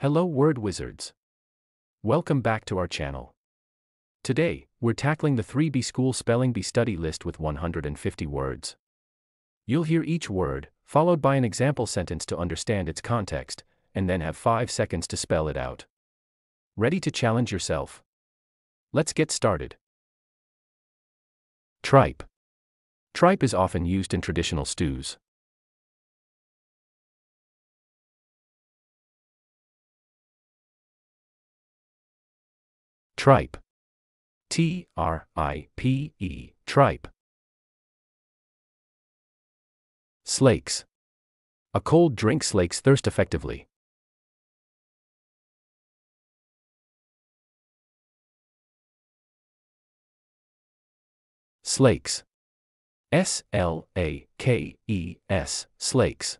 Hello word wizards. Welcome back to our channel. Today, we're tackling the 3B School Spelling Bee study list with 150 words. You'll hear each word, followed by an example sentence to understand its context, and then have 5 seconds to spell it out. Ready to challenge yourself? Let's get started. Tripe. Tripe is often used in traditional stews. Tripe. T R I P E, tripe. Slakes. A cold drink slakes thirst effectively. Slakes. S L A K E S, Slakes.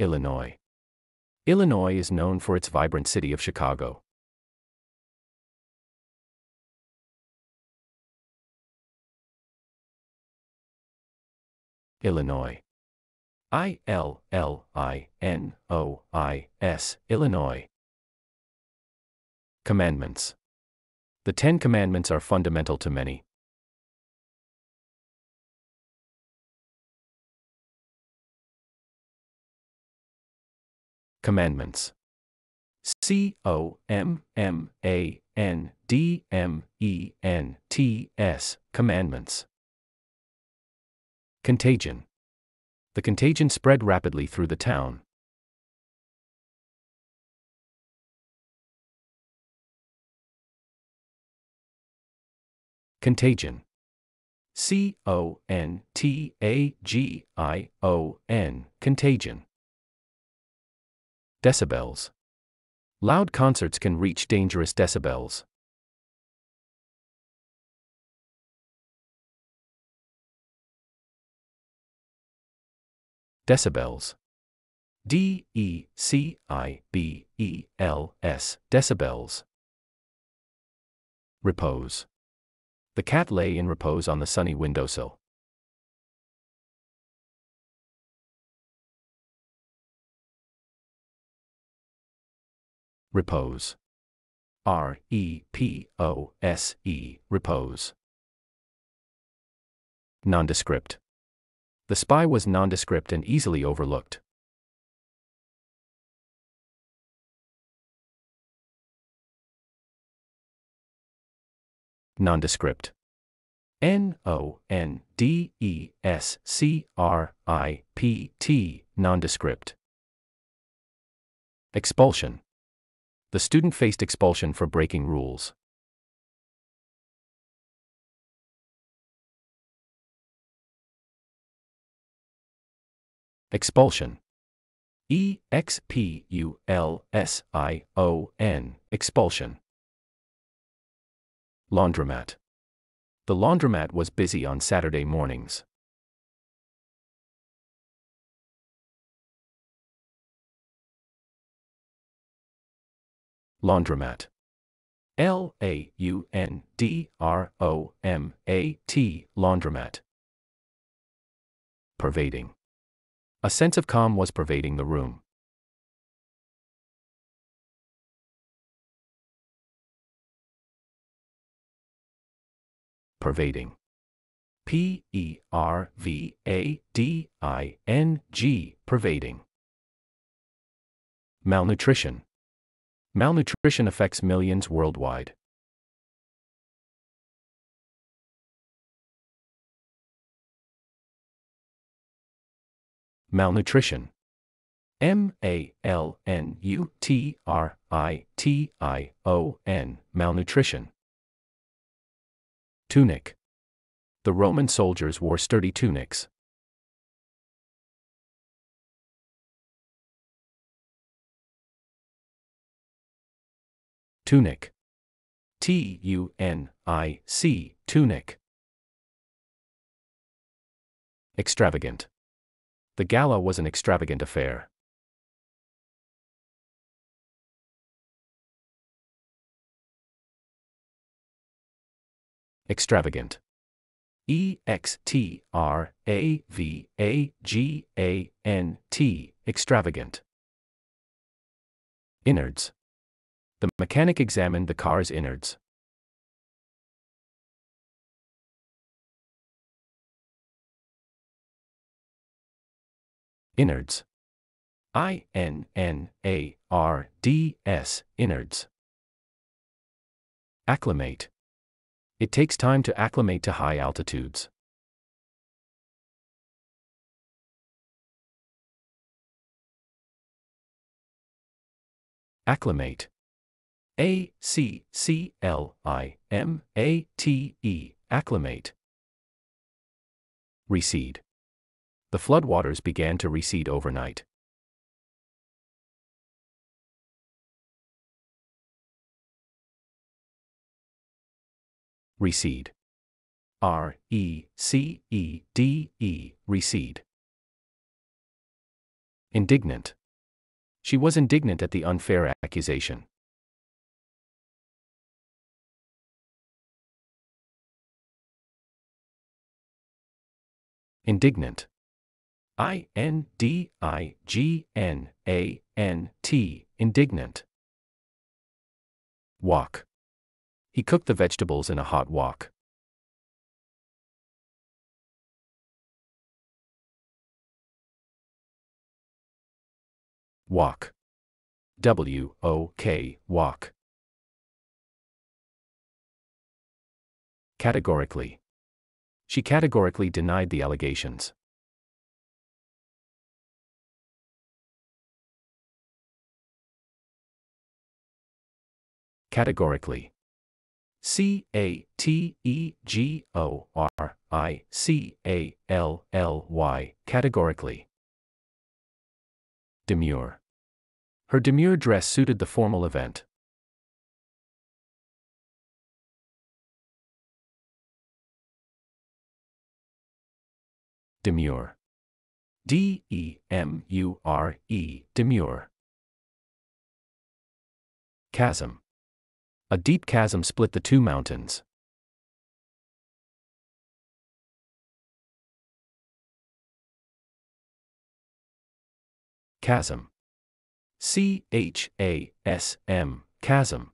Illinois. Illinois is known for its vibrant city of Chicago. Illinois. I L L I N O I S, Illinois. Commandments. The Ten Commandments are fundamental to many. Commandments. C O M M A N D M E N T S, Commandments. Contagion. The contagion spread rapidly through the town. Contagion. C O N T A G I O N, contagion. Decibels. Loud concerts can reach dangerous decibels. Decibels. D E C I B E L S, decibels. Repose. The cat lay in repose on the sunny windowsill. Repose. R E P O S E, repose. Nondescript. The spy was nondescript and easily overlooked. Nondescript. N O N D E S C R I P T, nondescript. Expulsion. The student faced expulsion for breaking rules. Expulsion. E X P U L S I O N, expulsion. Laundromat. The laundromat was busy on Saturday mornings. Laundromat. L A U N D R O M A T, laundromat. Pervading. A sense of calm was pervading the room. Pervading. P E R V A D I N G, pervading. Malnutrition. Malnutrition affects millions worldwide. Malnutrition. M A L N U T R I T I O N, malnutrition. Tunic. The Roman soldiers wore sturdy tunics. Tunic. T U N I C, tunic. Extravagant. The gala was an extravagant affair. Extravagant. E X T R A V A G A N T, extravagant. Innards. The mechanic examined the car's innards. Innards. I N N A R D S, innards. Acclimate. It takes time to acclimate to high altitudes. Acclimate. A C C L I M A T E, acclimate. Recede. The floodwaters began to recede overnight. Recede. R E C E D E, recede. Indignant. She was indignant at the unfair accusation. Indignant. I N D I G N A N T, indignant. Wok. He cooked the vegetables in a hot wok. Wok. W O K, wok. Categorically. She categorically denied the allegations. Categorically. C A T E G O R I C A L L Y, categorically. Demure. Her demure dress suited the formal event. Demure. D E M U R E, demure. Chasm. A deep chasm split the two mountains. Chasm. C H A S M, chasm.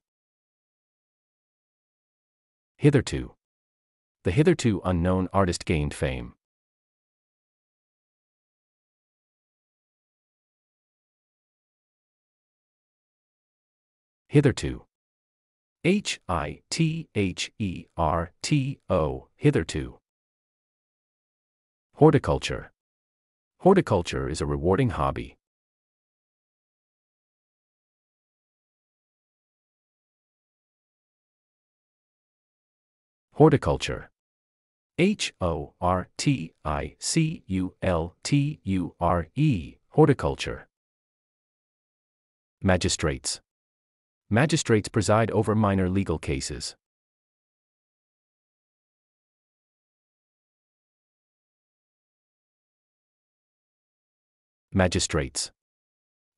Hitherto. The hitherto unknown artist gained fame. Hitherto. H I T H E R T O, hitherto. Horticulture. Horticulture is a rewarding hobby. Horticulture. H O R T I C U L T U R E, horticulture. Magistrates. Magistrates preside over minor legal cases. Magistrates.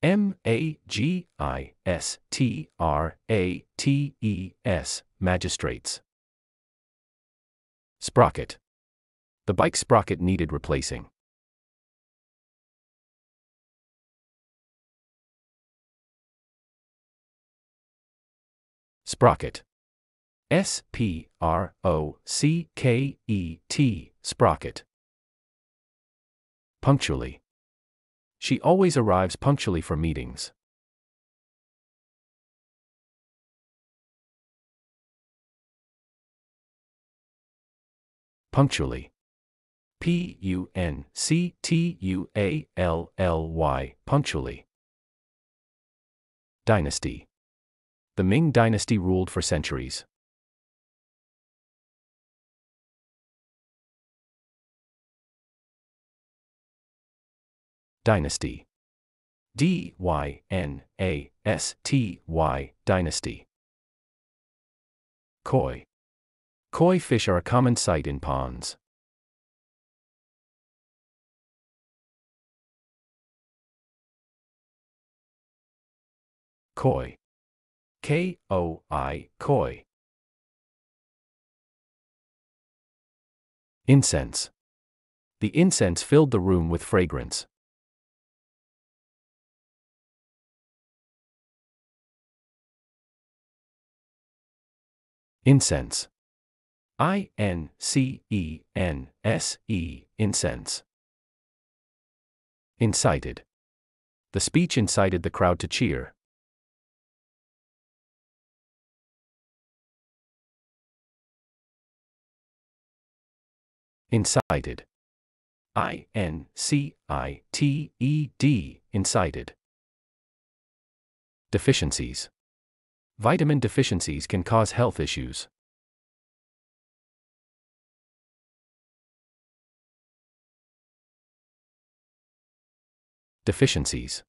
M A G I S T R A T E S, magistrates. Sprocket. The bike sprocket needed replacing. Sprocket. S P R O C K E T, sprocket. Punctually. She always arrives punctually for meetings. Punctually. P U N C T U A L L Y, punctually. Dynasty. The Ming Dynasty ruled for centuries. Dynasty. D Y N A S T Y, Dynasty. Koi. Koi fish are a common sight in ponds. Koi. K-O-I, koi. Incense. The incense filled the room with fragrance. Incense. I N C E N S E, incense. Incited. The speech incited the crowd to cheer. Incited. I N C I T E D, incited. Deficiencies. Vitamin deficiencies can cause health issues. Deficiencies.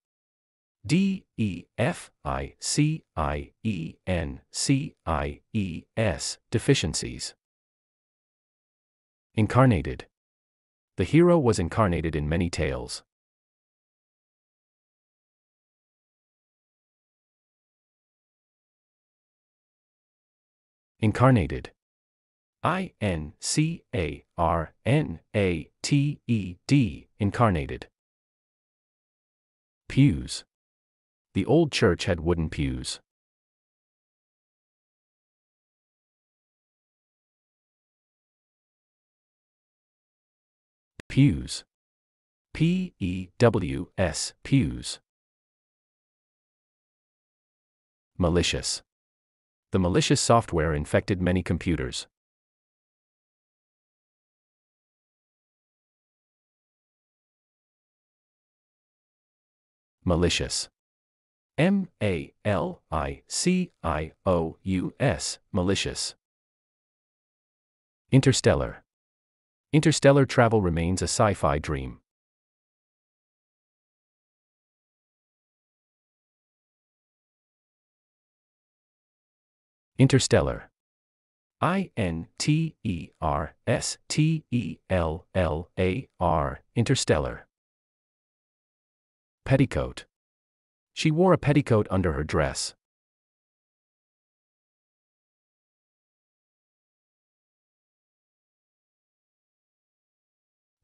D E F I C I E N C I E S, deficiencies. Incarnated. The hero was incarnated in many tales. Incarnated. I N C A R N A T E D, incarnated. Pews. The old church had wooden pews. Pews. P E W S, pews. Malicious. The malicious software infected many computers. Malicious. M A L I C I O U S, malicious. Interstellar. Interstellar travel remains a sci fi dream. Interstellar. I N T E R S T E L L A R, interstellar. Petticoat. She wore a petticoat under her dress.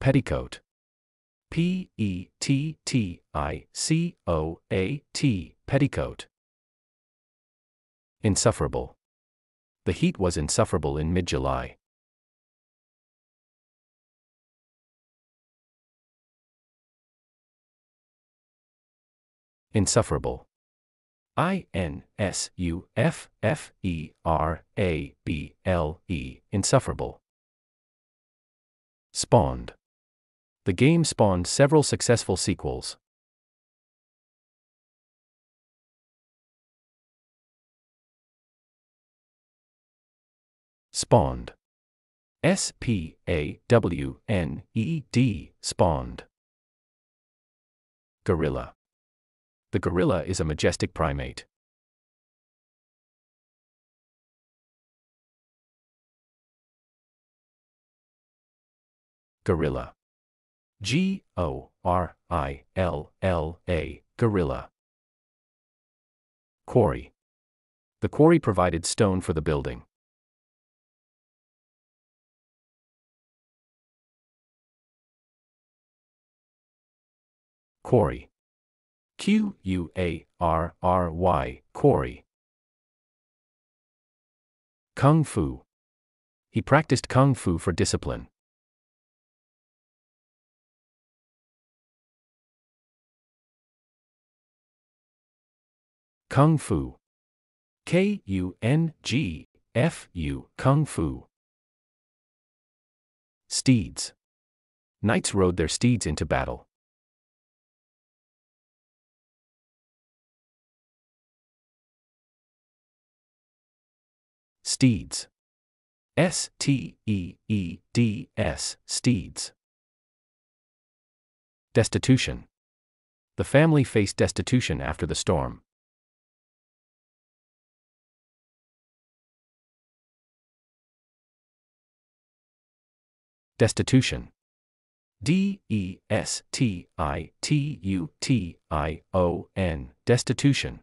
Petticoat. P E T T I C O A T, petticoat. Insufferable. The heat was insufferable in mid July. Insufferable. I N S U F F E R A B L E, insufferable. Spawned. The game spawned several successful sequels. Spawned. S P A W N E D, spawned. Gorilla. The gorilla is a majestic primate. Gorilla. G O R I L L A, gorilla. Quarry. The quarry provided stone for the building. Quarry. Q U A R R Y, quarry. Kung Fu. He practiced Kung Fu for discipline. Kung Fu. K U N G F U, Kung Fu. Steeds. Knights rode their steeds into battle. Steeds. S T E E D S, steeds. Destitution. The family faced destitution after the storm. Destitution. D E S T I T U T I O N, destitution.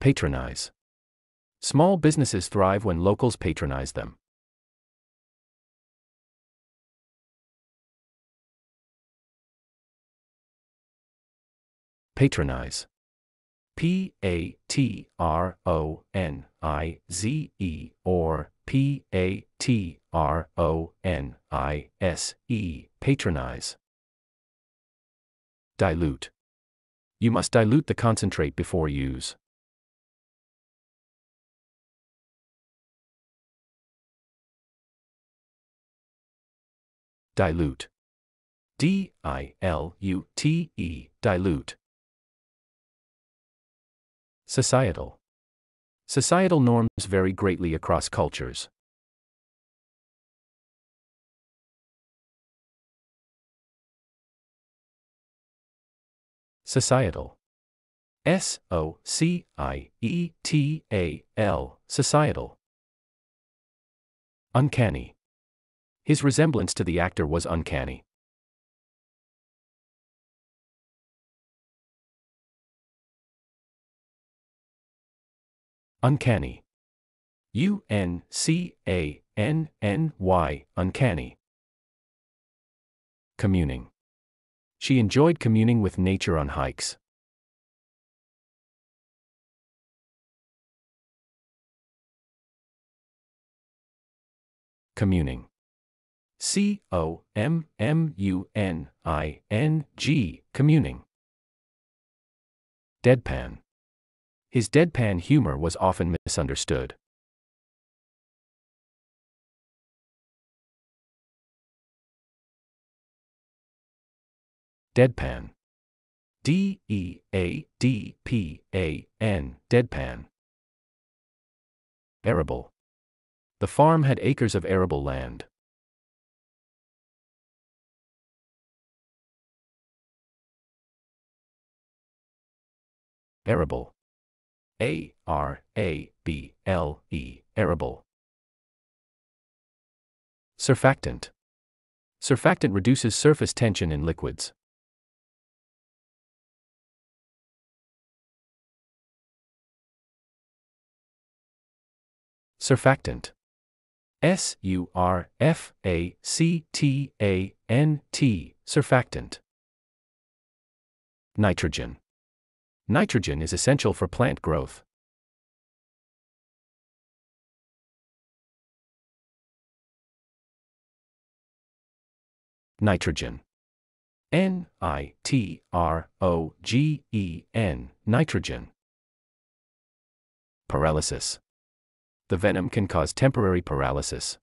Patronize. Small businesses thrive when locals patronize them. Patronize. P A T R O N I Z E or P A T R O N I S E, patronize. Dilute. You must dilute the concentrate before use. Dilute. D I L U T E, dilute. Societal. Societal norms vary greatly across cultures. Societal. S O C I E T A L, societal. Uncanny. His resemblance to the actor was uncanny. Uncanny. U N C A N N Y, uncanny. Communing. She enjoyed communing with nature on hikes. Communing. C O M M U N I N G, communing. Deadpan. His deadpan humor was often misunderstood. Deadpan. D E A D P A N, deadpan. Arable. The farm had acres of arable land. Arable. A R A B L E, arable. Surfactant. Surfactant reduces surface tension in liquids. Surfactant. S U R F A C T A N T, surfactant. Nitrogen. Nitrogen is essential for plant growth. Nitrogen. N I T R O G E N, nitrogen. Paralysis. The venom can cause temporary paralysis.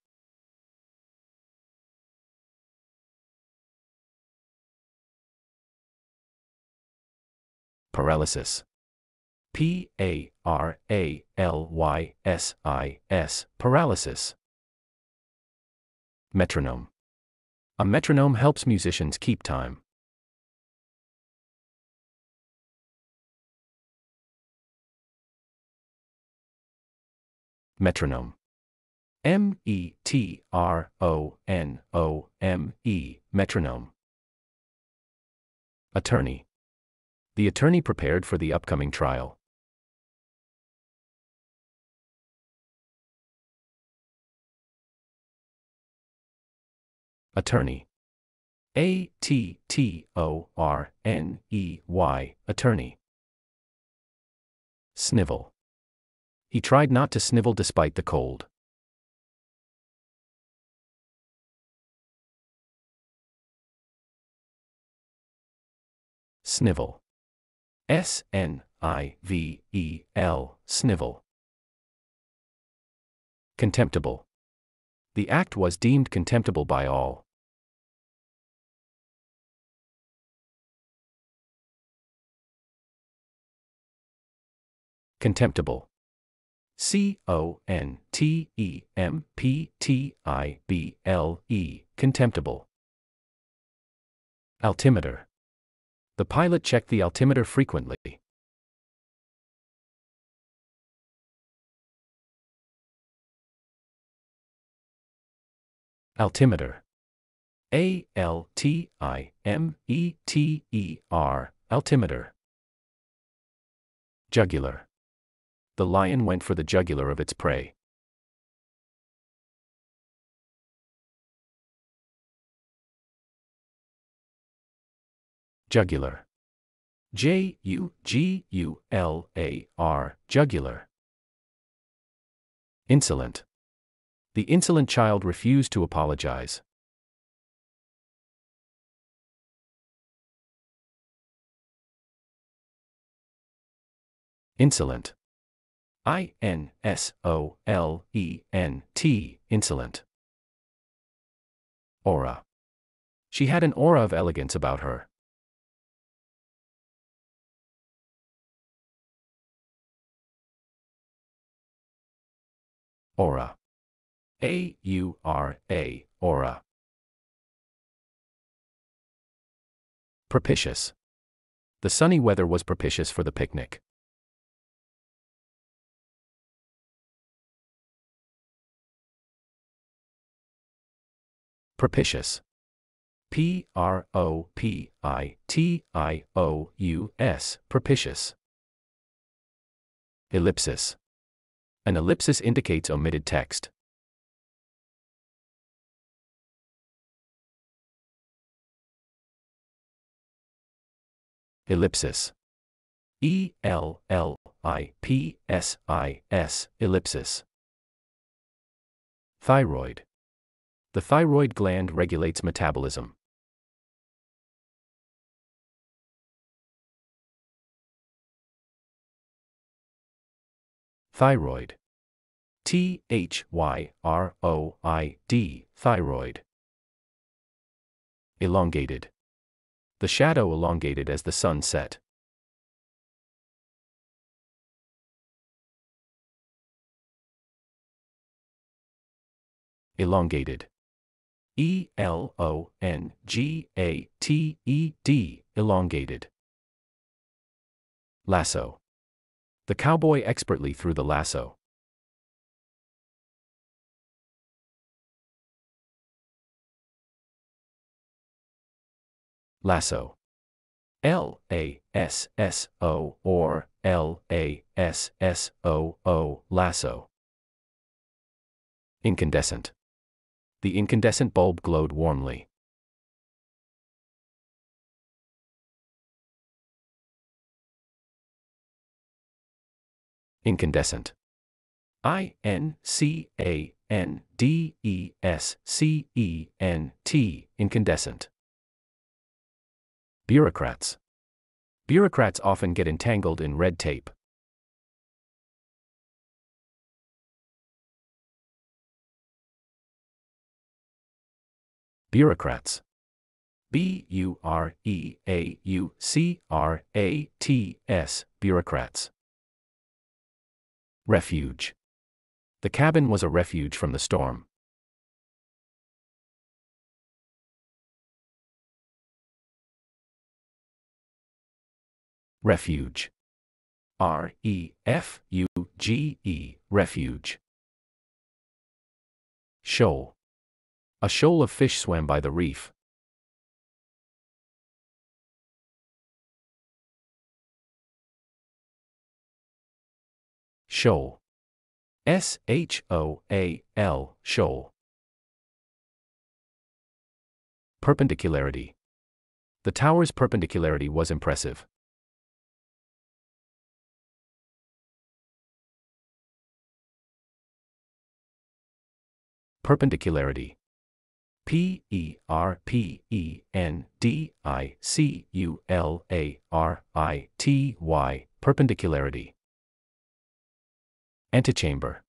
Paralysis. P A R A L Y S I S, paralysis. Metronome. A metronome helps musicians keep time. Metronome. M E T R O N O M E, metronome. Attorney. The attorney prepared for the upcoming trial. Attorney. A T T O R N E Y, attorney. Snivel. He tried not to snivel despite the cold. Snivel. S N I V E L, snivel. Contemptible. The act was deemed contemptible by all. Contemptible. C O N T E M P T I B L E, contemptible. Altimeter. The pilot checked the altimeter frequently. Altimeter. A L T I M E T E R, altimeter. Jugular the lion went for the jugular of its prey. Jugular. J U G U L A R, jugular. Insolent. The insolent child refused to apologize. Insolent. I N S O L E N T, insolent. Aura. She had an aura of elegance about her. Aura. A U R A, aura. Propitious. The sunny weather was propitious for the picnic. Propitious. P R O P I T I O U S, propitious. Ellipsis. An ellipsis indicates omitted text. Ellipsis. E L L I P S I S, ellipsis. Thyroid. The thyroid gland regulates metabolism. Thyroid. T H Y R O I D, thyroid. Elongated. The shadow elongated as the sun set. Elongated. E L O N G A T E D, elongated. Lasso. The cowboy expertly threw the lasso. Lasso. L A S S O or L A S S O O, lasso. Incandescent. The incandescent bulb glowed warmly. Incandescent. I N C A N D E S C E N T, incandescent. Bureaucrats. Bureaucrats often get entangled in red tape. Bureaucrats. B U R E A U C R A T S, bureaucrats. Refuge. The cabin was a refuge from the storm. Refuge. R E F U G E, refuge. Shoal. A shoal of fish swam by the reef. Shoal. S H O A L, shoal. Perpendicularity. The tower's perpendicularity was impressive. Perpendicularity. P E R P E N D I C U L A R I T Y, perpendicularity. Antechamber.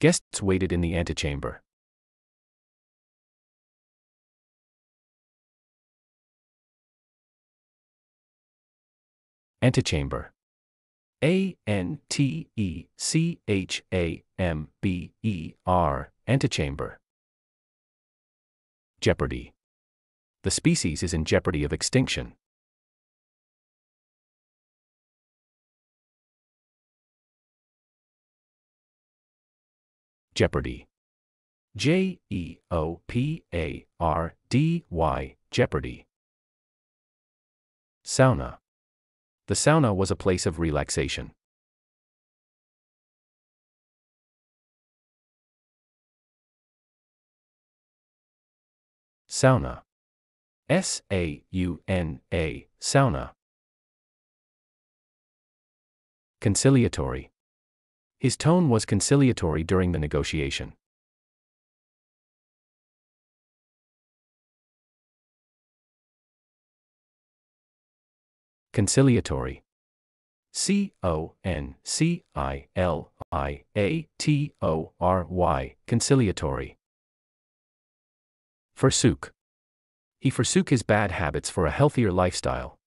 Guests waited in the antechamber. Antechamber. A N T E C H A M B E R, antechamber. Jeopardy. The species is in jeopardy of extinction. Jeopardy. J E O P A R D Y, Jeopardy. Sauna. The sauna was a place of relaxation. Sauna. S A U N A, sauna. Conciliatory. His tone was conciliatory during the negotiation. Conciliatory. C O N C I L I A T O R Y, conciliatory. Forsook. He forsook his bad habits for a healthier lifestyle.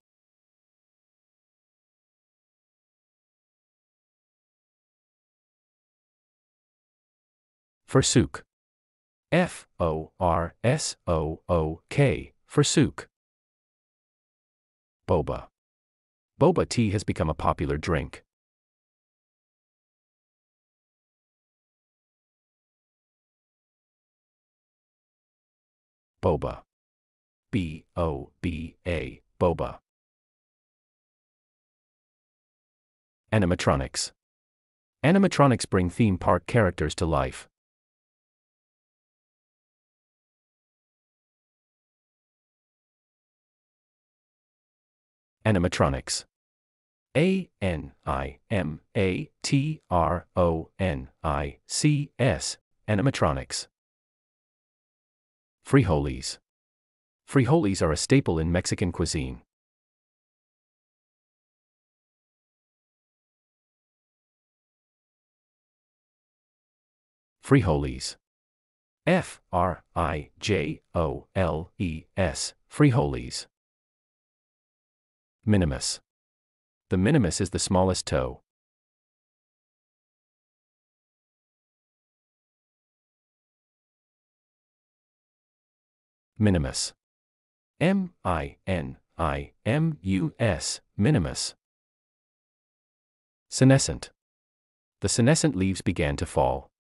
Forsook. F O R S O O K, forsook. Boba. Boba tea has become a popular drink. Boba. B O B A, Boba. Animatronics. Animatronics bring theme park characters to life. Animatronics. A N I M A T R O N I C S, animatronics. Frijoles. Frijoles are a staple in Mexican cuisine. Frijoles. F R I J O L E S, frijoles. Minimus. The minimus is the smallest toe. Minimus. M I N I M U S, minimus. Senescent. The senescent leaves began to fall.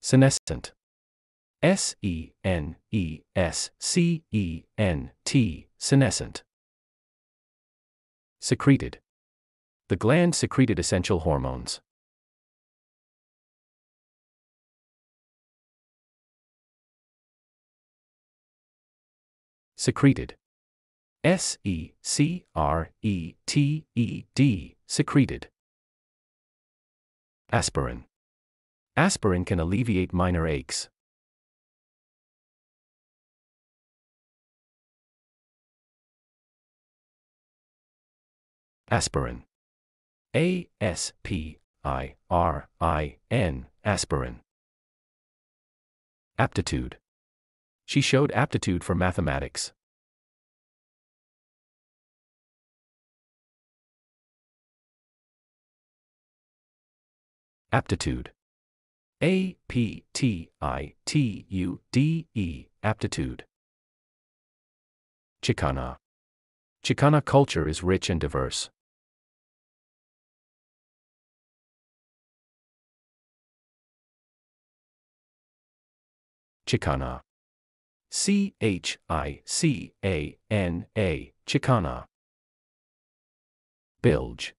Senescent. S E N E S C E N T, senescent. Secreted. The gland secreted essential hormones. Secreted. S E C R E T E D, secreted. Aspirin. Aspirin can alleviate minor aches. Aspirin. A S P I R I N, aspirin. Aptitude. She showed aptitude for mathematics. Aptitude. A P T I T U D E, aptitude. Chicana. Chicana culture is rich and diverse. Chicana. C H I C A N A, Chicana. Bilge.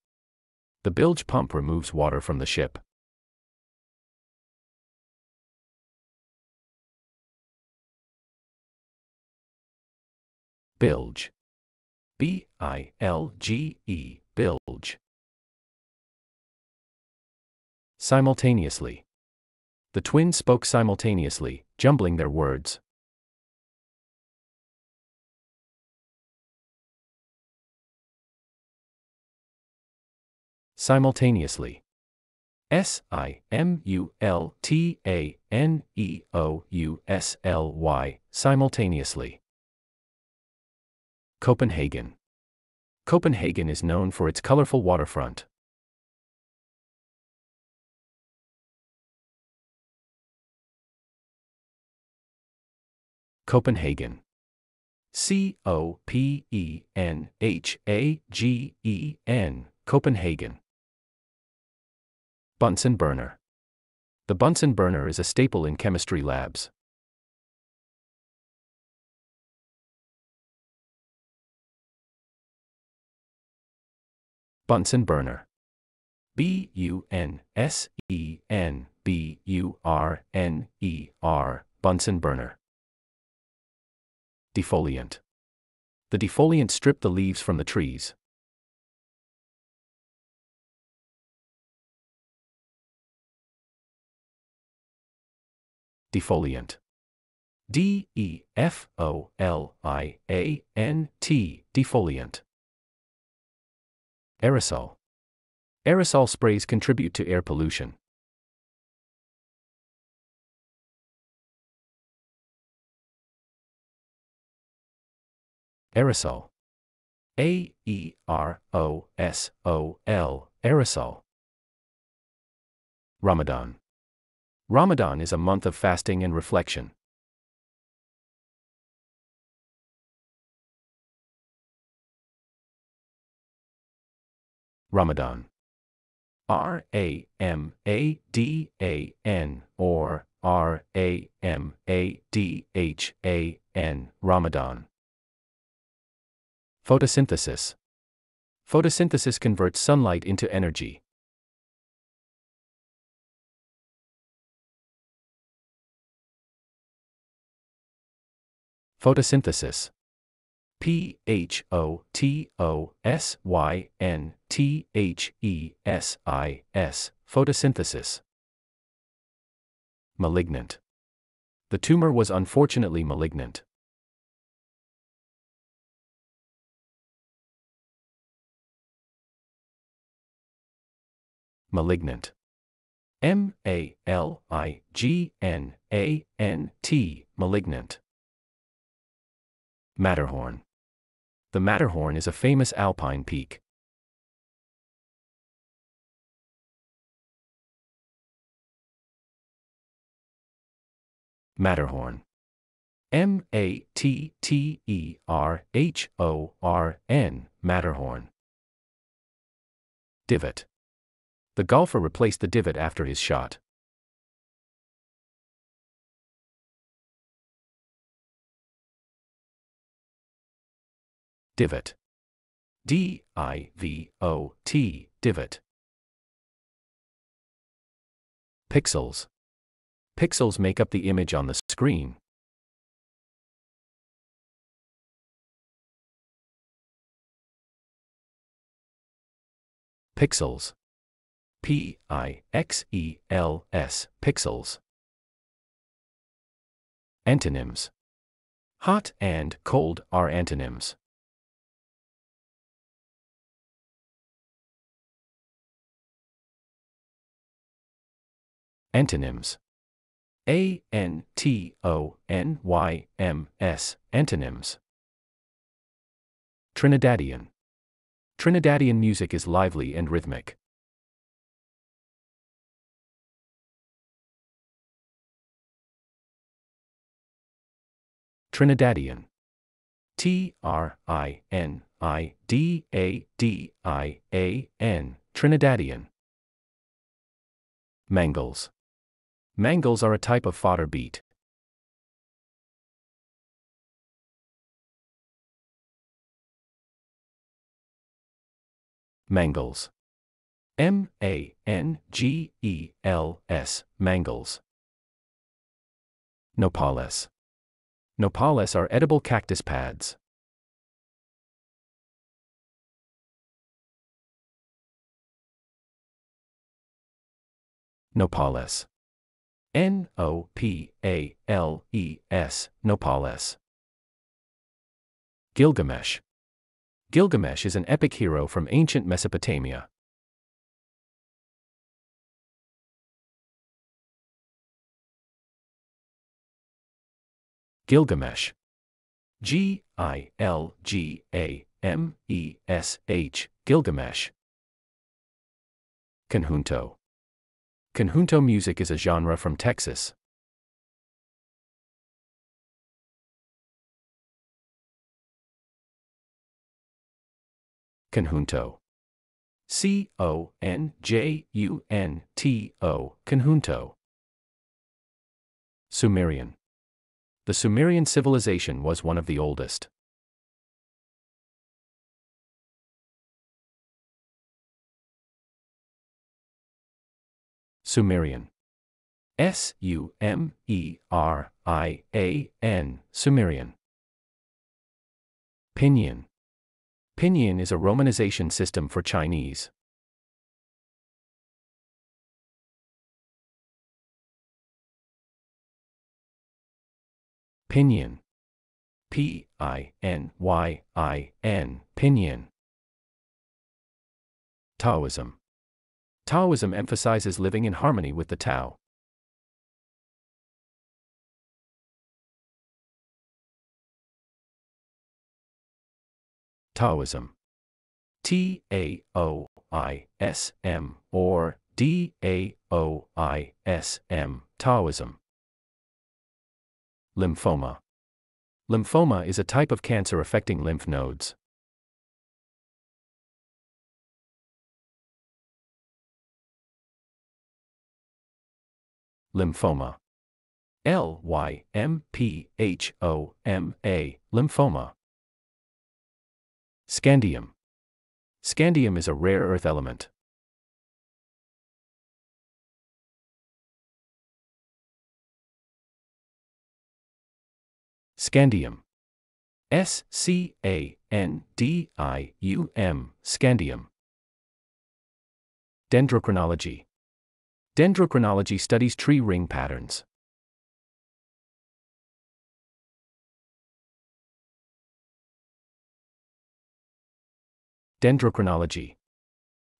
The bilge pump removes water from the ship. Bilge. B I L G E, bilge. Simultaneously. The twins spoke simultaneously, jumbling their words. Simultaneously. S I M U L T A N E O U S L Y, simultaneously. Copenhagen. Copenhagen is known for its colorful waterfront. Copenhagen. C O P E N H A G E N, Copenhagen. Bunsen burner. The Bunsen burner is a staple in chemistry labs. Bunsen burner. B U N S E N B U R N E R, Bunsen burner. Defoliant. The defoliant stripped the leaves from the trees. Defoliant. D E F O L I A N T, defoliant. Aerosol. Aerosol sprays contribute to air pollution. Aerosol. A E R O S O L, aerosol. Ramadan. Ramadan is a month of fasting and reflection. Ramadan. R A M A D A N or R A M A D H A N, Ramadan. Photosynthesis. Photosynthesis converts sunlight into energy. Photosynthesis. P H O T O S Y N T H E S I S, photosynthesis. Malignant. The tumor was unfortunately malignant. Malignant. M A L I G N A N T, malignant. Matterhorn. The Matterhorn is a famous alpine peak. Matterhorn. M A T T E R H O R N, Matterhorn. Divot. The golfer replaced the divot after his shot. Divot. D I V O T, divot. Pixels. Pixels make up the image on the screen. Pixels. P I X E L S, pixels. Antonyms. Hot and cold are antonyms. Antonyms. A N T O N Y M S, antonyms. Trinidadian. Trinidadian music is lively and rhythmic. Trinidadian. T R I N I D A D I A N, Trinidadian. Mangels. Mangels are a type of fodder beet. Mangels. M A N G E L S, mangels. Nopales. Nopales are edible cactus pads. Nopales. N O P A L E S, Nopales. Gilgamesh. Gilgamesh is an epic hero from ancient Mesopotamia. Gilgamesh. G I L G A M E S H, Gilgamesh. Conjunto. Conjunto music is a genre from Texas. Conjunto. C O N J U N T O, Conjunto. Sumerian. The Sumerian civilization was one of the oldest. Sumerian. S U M E R I A N, Sumerian. Pinyin. Pinyin is a romanization system for Chinese. Pinyin. P I N Y I N. Pinyin. Taoism. Taoism emphasizes living in harmony with the Tao. Taoism. T A O I S M or D A O I S M. Taoism. Lymphoma. Lymphoma is a type of cancer affecting lymph nodes. Lymphoma. L Y M P H O M A. Lymphoma. Scandium. Scandium is a rare earth element. Scandium. S C A N D I U M. Scandium. Dendrochronology. Dendrochronology studies tree ring patterns. Dendrochronology.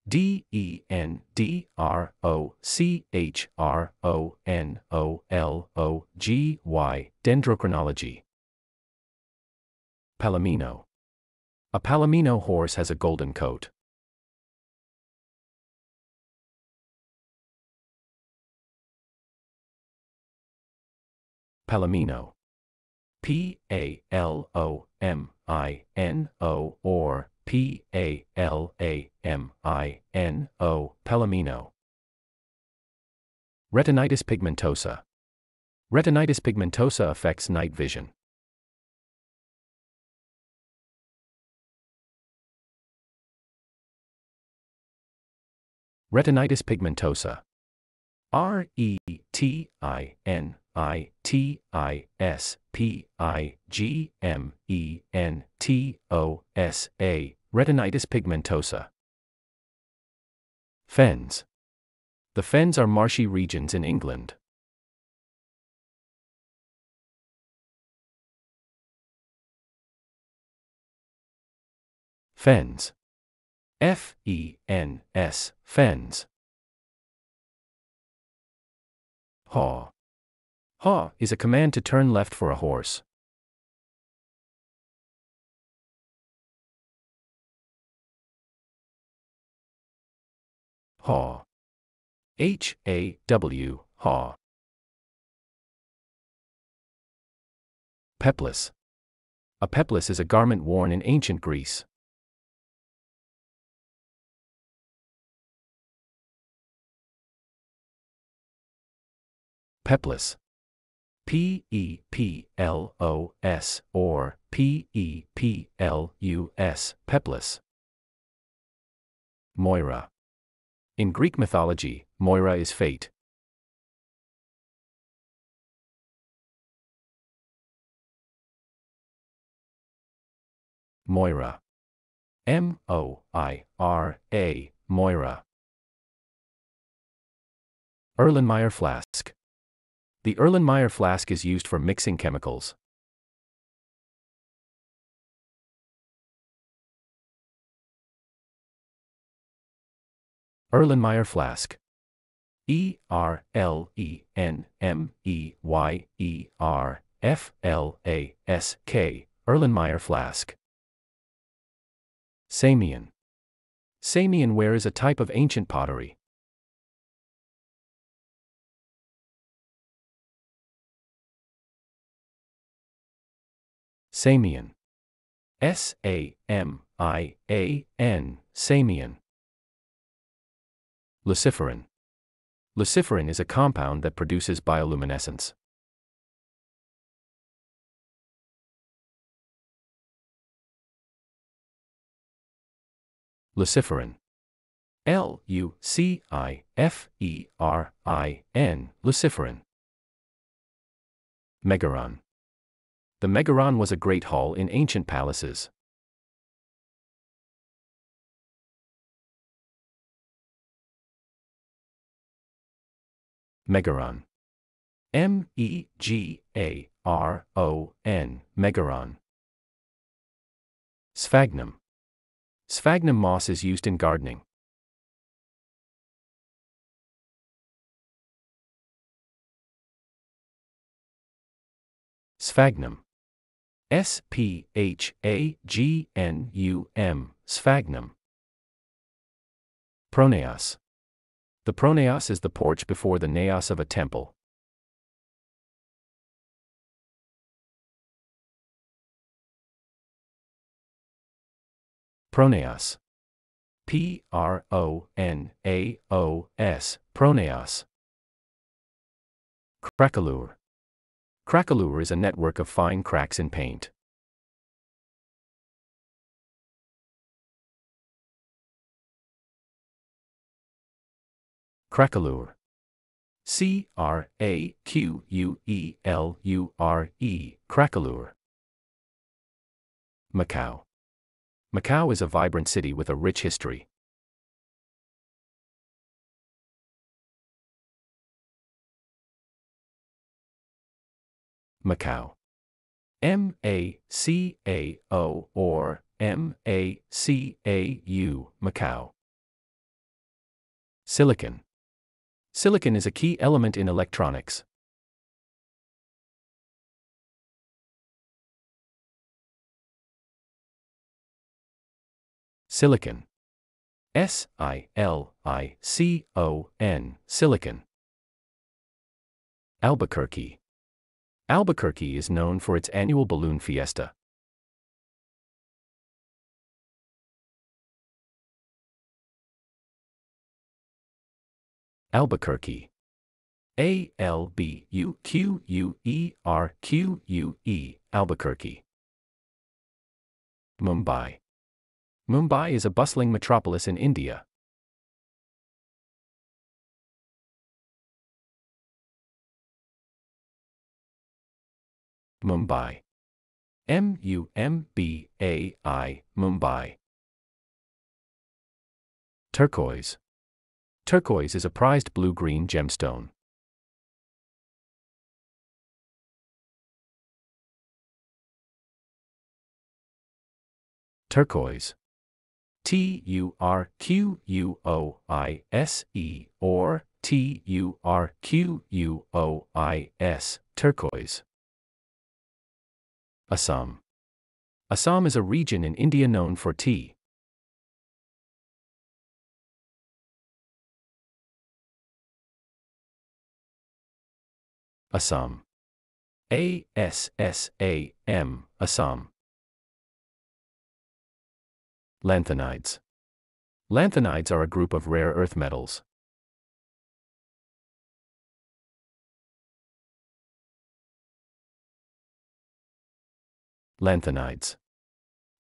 D E N D R O C H R O N O L O G Y. Dendrochronology. Palomino. A Palomino horse has a golden coat. Palomino. P A L O M I N O or P A L A M I N O Palomino. Retinitis pigmentosa. Retinitis pigmentosa affects night vision. Retinitis pigmentosa. R E T I N I T I S P I G M E N T O S A, retinitis pigmentosa. Fens. The fens are marshy regions in England. Fens. F E N S, fens. Haw. Haw is a command to turn left for a horse. Haw. H A W, haw. Peplos. A peplos is a garment worn in ancient Greece. Peplos. P E P L O S or P E P L U S, Peplos. Moira. In Greek mythology, Moira is fate. Moira. M O I R A, Moira. Erlenmeyer flask. The Erlenmeyer flask is used for mixing chemicals. Erlenmeyer flask. E R L E N M E Y E R F L A S K, Erlenmeyer flask. Samian. Samian ware is a type of ancient pottery. Samian. S A M I A N, Samian. Luciferin. Luciferin is a compound that produces bioluminescence. Luciferin. L U C I F E R I N, Luciferin. Megaron. The Megaron was a great hall in ancient palaces. Megaron. M E G A R O N, Megaron. Sphagnum. Sphagnum moss is used in gardening. Sphagnum. S P H A G N U M, sphagnum. Pronaos. The pronaos is the porch before the naos of a temple. Pronaos. P R O N A O S, pronaos. Craquelure. Craquelure is a network of fine cracks in paint. Craquelure. C R A Q U E L U R E, Craquelure. Macau. Macau is a vibrant city with a rich history. Macau. M A C A O or M A C A U, Macau. Silicon. Silicon is a key element in electronics. Silicon. S I L I C O N, silicon. Albuquerque. Albuquerque is known for its annual balloon fiesta. Albuquerque. A L B U Q U E R Q U E, Albuquerque. Mumbai. Mumbai is a bustling metropolis in India. Mumbai. M U M B A I, Mumbai. Turquoise. Turquoise is a prized blue green gemstone. Turquoise. T U R Q U O I S E or T U R Q U O I S, turquoise. Assam. Assam is a region in India known for tea. Assam. A S S A M, Assam. Lanthanides. Lanthanides are a group of rare earth metals. Lanthanides.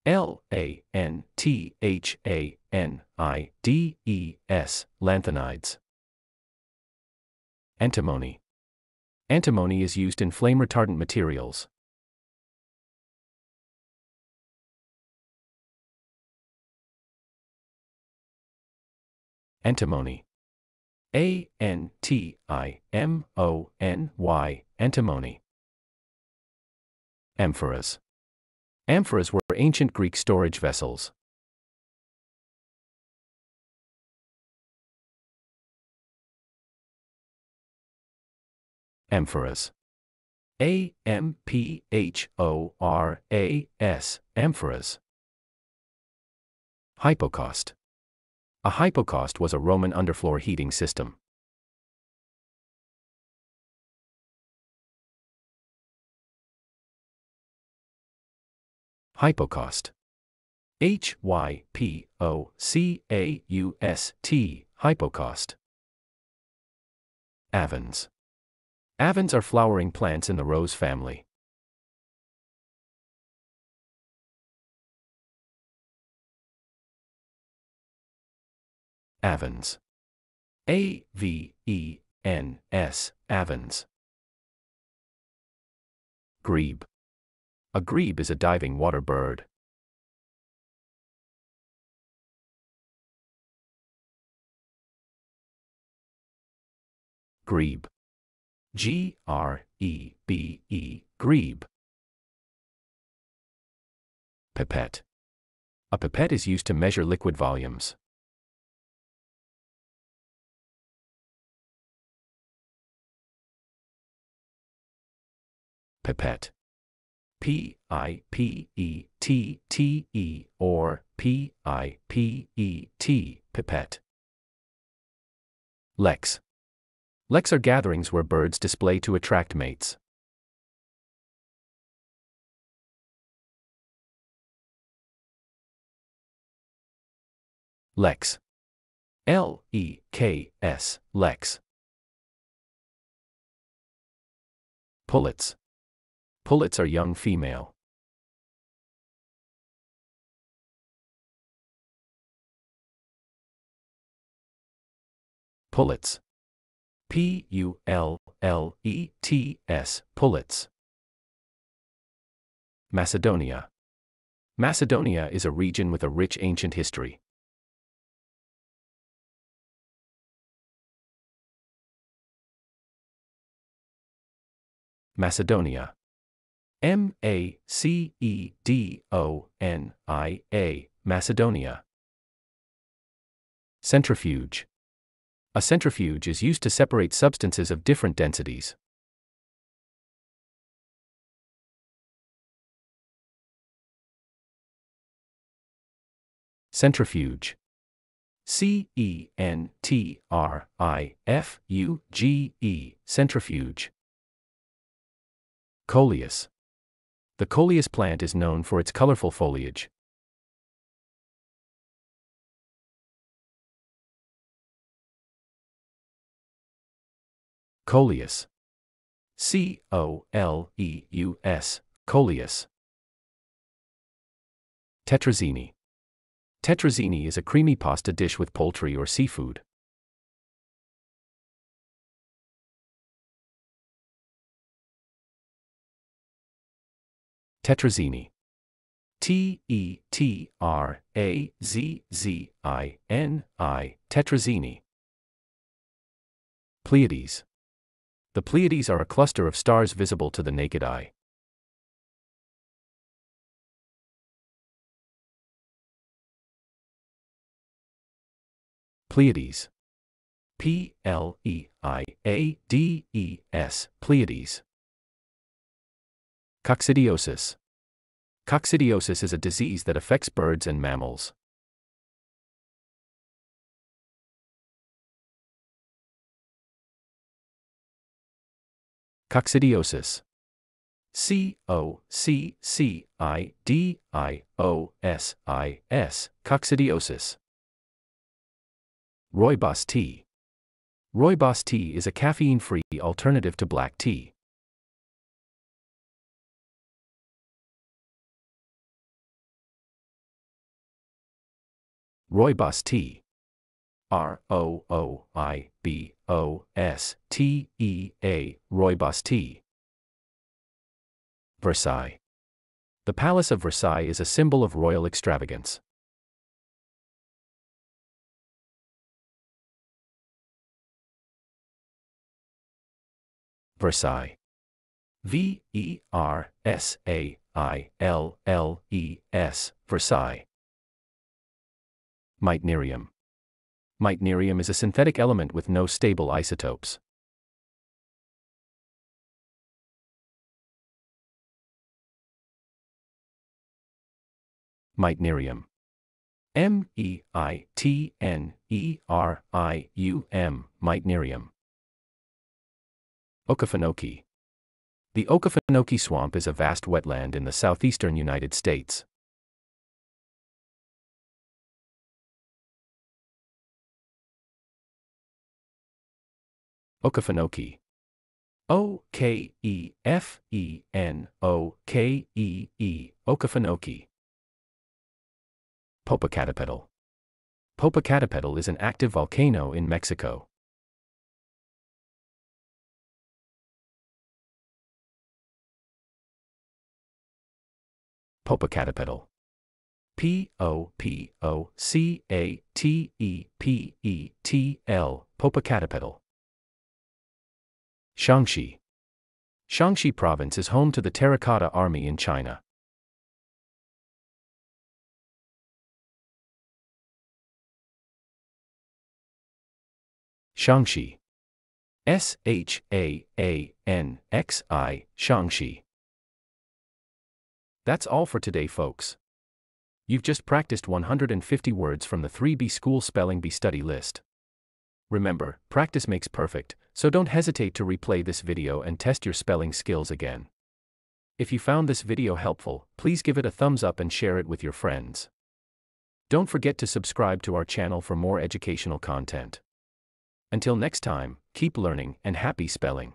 L A N T H A N I D E S, lanthanides. Antimony. Antimony is used in flame retardant materials. Antimony. A N T I M O N Y, antimony. Amphoras. Amphoras were ancient Greek storage vessels. Amphoras. A M P H O R A S, amphoras. Hypocaust. A hypocaust was a Roman underfloor heating system. Hypocaust. H Y P O C A U S T, hypocaust. Avens. Avens are flowering plants in the rose family. Avens. A V E N S, Avens. Grebe. A grebe is a diving water bird. Grebe. G R E B E, grebe. Pipette. A pipette is used to measure liquid volumes. Pipette. P I P E T T E or P I P E T, pipette. Leks. Leks are gatherings where birds display to attract mates. Leks. L E K S, Leks. Pullets. Pullets are young female. Pullets. P U L L E T S, pullets. Macedonia. Macedonia is a region with a rich ancient history. Macedonia. M A C E D O N I A, Macedonia. Centrifuge. A centrifuge is used to separate substances of different densities. Centrifuge. C E N T R I F U G E, centrifuge. Coleus. The coleus plant is known for its colorful foliage. Coleus. C O L E U S, coleus. Tetrazzini. Tetrazzini is a creamy pasta dish with poultry or seafood. Tetrazzini. T E T R A Z Z I N I, Tetrazzini. Pleiades. The Pleiades are a cluster of stars visible to the naked eye. Pleiades. P L E I A D E S, Pleiades. Coccidiosis. Coccidiosis is a disease that affects birds and mammals. Coccidiosis. C O C C I D I O S I S, coccidiosis. Rooibos tea. Rooibos tea is a caffeine free alternative to black tea. Rooibos tea. R O O I B O S T E A, Rooibos tea. Versailles. The Palace of Versailles is a symbol of royal extravagance. Versailles. V E R S A I L L E S, Versailles. Meitnerium. Meitnerium is a synthetic element with no stable isotopes. Meitnerium. M E I T N E R I U M, Meitnerium. Okefenokee. The Okefenokee Swamp is a vast wetland in the southeastern United States. Okefenokee. O K E F E N O K E E, Okefenokee. Popocatépetl. Popocatépetl is an active volcano in Mexico. Popocatépetl. P O P O C A T E P E T L, Popocatépetl. Shaanxi. Shaanxi province is home to the Terracotta Army in China. Shaanxi. S H A A N X I, Shaanxi. That's all for today, folks. You've just practiced 150 words from the Three Bee School Spelling Bee study list. Remember, practice makes perfect, so don't hesitate to replay this video and test your spelling skills again. If you found this video helpful, please give it a thumbs up and share it with your friends. Don't forget to subscribe to our channel for more educational content. Until next time, keep learning and happy spelling.